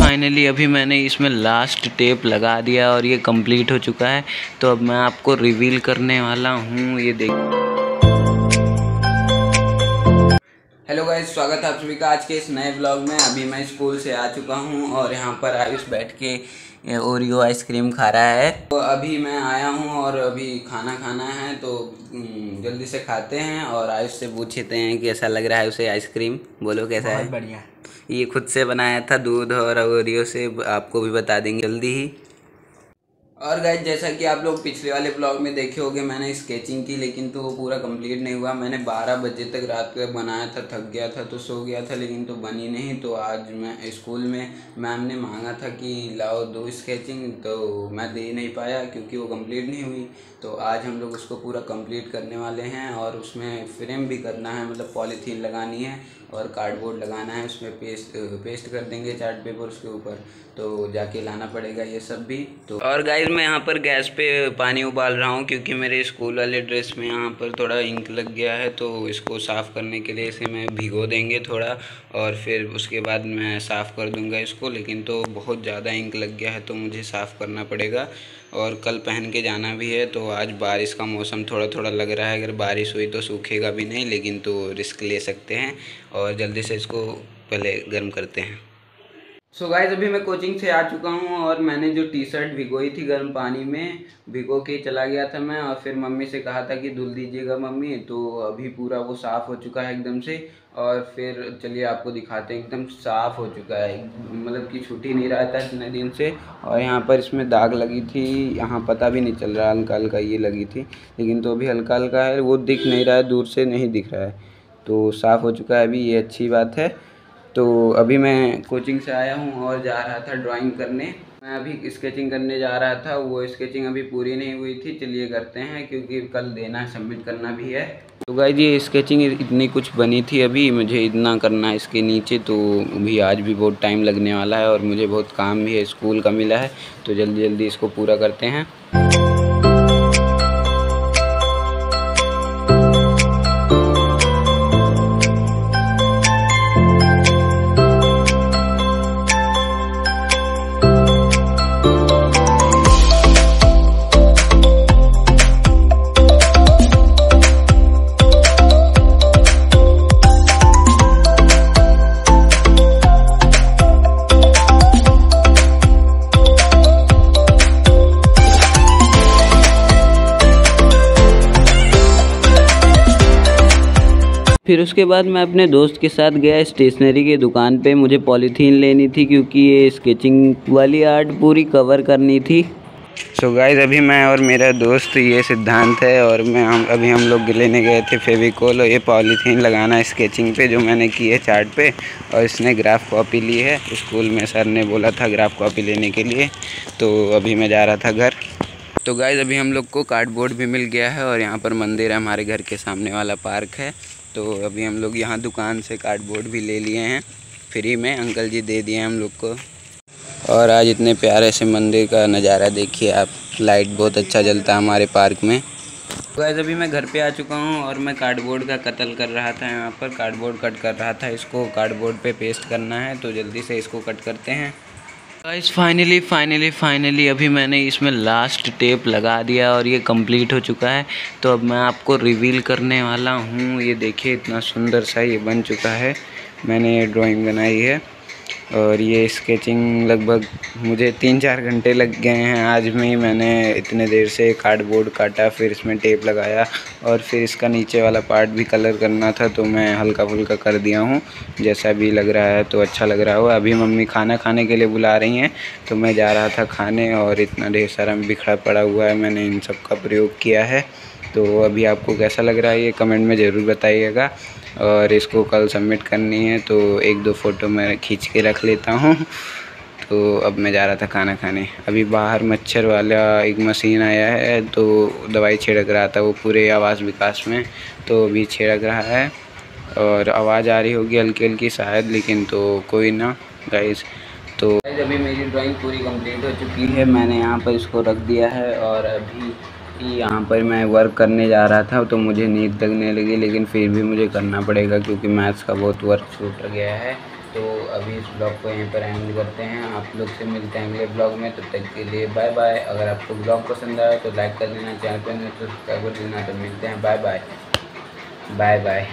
Finally अभी मैंने इसमें लास्ट टेप लगा दिया और ये कंप्लीट हो चुका है। तो अब मैं आपको रिवील करने वाला हूँ, ये देख हेलो गाइस स्वागत है आप सभी का आज के इस नए ब्लॉग में। अभी मैं स्कूल से आ चुका हूँ और यहाँ पर आयुष बैठ के ओरियो आइसक्रीम खा रहा है। तो अभी मैं आया हूँ और अभी खाना खाना है तो हम्म, जल्दी से खाते हैं और आयुष से पूछते हैं कि ऐसा लग रहा है उसे आइसक्रीम बोलो कैसा है? बढ़िया। ये खुद से बनाया था दूध और ओरियो से आपको भी बता देंगे जल्दी ही। और गाइज़ जैसा कि आप लोग पिछले वाले ब्लॉग में देखे होंगे, मैंने स्केचिंग की, लेकिन तो वो पूरा कंप्लीट नहीं हुआ। मैंने 12 बजे तक रात को बनाया था, थक गया था तो सो गया था, लेकिन तो बनी नहीं। तो आज मैं स्कूल में मैम ने मांगा था कि लाओ दो स्केचिंग तो मैं दे नहीं पाया, क्योंकि वो कंप्लीट नहीं हुई। तो आज हम लोग उसको पूरा कंप्लीट करने वाले हैं, और उसमें फ्रेम भी करना है मतलब पॉलीथीन लगानी है, और कार्डबोर्ड लगाना है, उसमें पेस्ट पेस्ट कर देंगे चार्ट पेपर उसके ऊपर। तो जाके लाना पड़ेगा ये सब भी। तो और गाइस मैं यहाँ पर गैस पे पानी उबाल रहा हूँ क्योंकि मेरे स्कूल वाले ड्रेस में यहाँ पर थोड़ा इंक लग गया है तो इसको साफ़ करने के लिए इसे मैं भिगो देंगे थोड़ा और फिर उसके बाद मैं साफ़ कर दूँगा इसको, लेकिन तो बहुत ज़्यादा इंक लग गया है तो मुझे साफ़ करना पड़ेगा। और कल पहन के जाना भी है तो आज बारिश का मौसम थोड़ा थोड़ा लग रहा है, अगर बारिश हुई तो सूखेगा भी नहीं, लेकिन तो रिस्क ले सकते हैं और जल्दी से इसको पहले गर्म करते हैं। सो so गाइज़ अभी मैं कोचिंग से आ चुका हूँ और मैंने जो टी शर्ट भिगोई थी गर्म पानी में, भिगो के चला गया था मैं और फिर मम्मी से कहा था कि धुल दीजिएगा मम्मी तो अभी पूरा वो साफ़ हो चुका है एकदम से और फिर चलिए आपको दिखाते हैं, एकदम साफ़ हो चुका है मतलब कि छुट्टी नहीं रहा था इतने दिन से और यहाँ पर इसमें दाग लगी थी, यहाँ पता भी नहीं चल रहा हल्का हल्का ये लगी थी, लेकिन तो अभी हल्का हल्का है, वो दिख नहीं रहा है, दूर से नहीं दिख रहा है तो साफ़ हो चुका है अभी, ये अच्छी बात है। तो अभी मैं कोचिंग से आया हूँ और जा रहा था ड्राइंग करने। मैं अभी स्केचिंग करने जा रहा था, वो स्केचिंग अभी पूरी नहीं हुई थी, चलिए करते हैं क्योंकि कल देना है, सबमिट करना भी है। तो गाइज़ जी स्केचिंग इतनी कुछ बनी थी अभी, मुझे इतना करना है इसके नीचे तो अभी आज भी बहुत टाइम लगने वाला है और मुझे बहुत काम भी है, स्कूल का मिला है तो जल्दी जल्दी इसको पूरा करते हैं। फिर उसके बाद मैं अपने दोस्त के साथ गया स्टेशनरी की दुकान पे। मुझे पॉलीथीन लेनी थी क्योंकि ये स्केचिंग वाली आर्ट पूरी कवर करनी थी। सो so गाइज़ अभी मैं और मेरा दोस्त ये सिद्धांत है और मैं हम, अभी हम लोग लेने गए थे फेविकोल और ये पॉलीथीन लगाना स्केचिंग पे जो मैंने की है चार्ट पे और इसने ग्राफ कॉपी ली है। स्कूल में सर ने बोला था ग्राफ कॉपी लेने के लिए तो अभी मैं जा रहा था घर। तो गाइज़ अभी हम लोग को कार्डबोर्ड भी मिल गया है और यहाँ पर मंदिर है, हमारे घर के सामने वाला पार्क है। तो अभी हम लोग यहाँ दुकान से कार्डबोर्ड भी ले लिए हैं। फ्री में, अंकल जी दे दिए हम लोग को। और आज इतने प्यारे से मंदिर का नज़ारा देखिए आप। लाइट बहुत अच्छा जलता है हमारे पार्क में। गैस अभी मैं घर पे आ चुका हूँ और मैं कार्डबोर्ड का कत्ल कर रहा था यहाँ पर। कार्डबोर्ड कट कर रहा था इसको। कार्डबोर्ड पे पेस्ट करना है तो जल्दी से इसको कट करते हैं। गाइस फाइनली फाइनली फाइनली अभी मैंने इसमें लास्ट टेप लगा दिया और ये कंप्लीट हो चुका है। तो अब मैं आपको रिवील करने वाला हूँ। ये देखिए, इतना सुंदर सा ये बन चुका है। मैंने ये ड्राइंग बनाई है। और ये स्केचिंग लगभग मुझे तीन चार घंटे लग गए हैं। आज में ही मैंने इतने देर से कार्डबोर्ड काटा, फिर इसमें टेप लगाया और फिर इसका नीचे वाला पार्ट भी कलर करना था तो मैं हल्का फुल्का कर दिया हूँ। जैसा भी लग रहा है तो अच्छा लग रहा हो। अभी मम्मी खाना खाने के लिए बुला रही हैं तो मैं जा रहा था खाने और इतना ढेर सारा बिखरा पड़ा हुआ है, मैंने इन सब का प्रयोग किया है। तो अभी आपको कैसा लग रहा है ये कमेंट में ज़रूर बताइएगा। और इसको कल सबमिट करनी है तो एक दो फ़ोटो मैं खींच के रख लेता हूँ। तो अब मैं जा रहा था खाना खाने। अभी बाहर मच्छर वाला एक मशीन आया है तो दवाई छिड़क रहा था वो पूरे आवास विकास में तो अभी छिड़क रहा है। और आवाज़ आ रही होगी हल्की हल्की शायद, लेकिन तो कोई ना गाइस तो अभी मेरी ड्राइंग पूरी कंप्लीट हो चुकी है, मैंने यहाँ पर इसको रख दिया है, और अभी कि यहाँ पर मैं वर्क करने जा रहा था तो मुझे नींद लगने लगी, लेकिन फिर भी मुझे करना पड़ेगा क्योंकि मैथ्स का बहुत वर्क छूट गया है। तो अभी इस ब्लॉग को यहीं पर एंड करते हैं। आप लोग से मिलते हैं अगले ब्लॉग में, तब तक के लिए बाय बाय अगर आपको ब्लॉग पसंद आया तो लाइक कर देना चैनल पर सब्सक्राइब कर देना। तो मिलते हैं बाय बाय बाय बाय